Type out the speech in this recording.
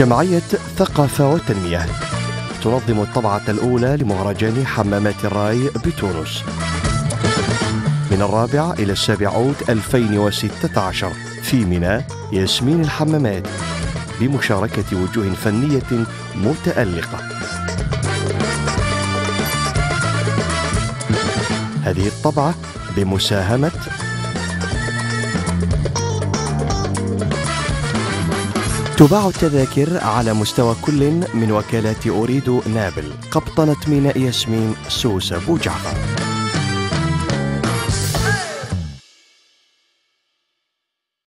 جمعية ثقافة وتنمية تنظم الطبعة الأولى لمهرجان حمامات الراي بتونس. من الرابع إلى السابع عود 2016 في ميناء ياسمين الحمامات. بمشاركة وجوه فنية متألقة. هذه الطبعة بمساهمة تباع التذاكر على مستوى كل من وكالات أريد نابل قبطنة ميناء ياسمين سوسة بوجعفر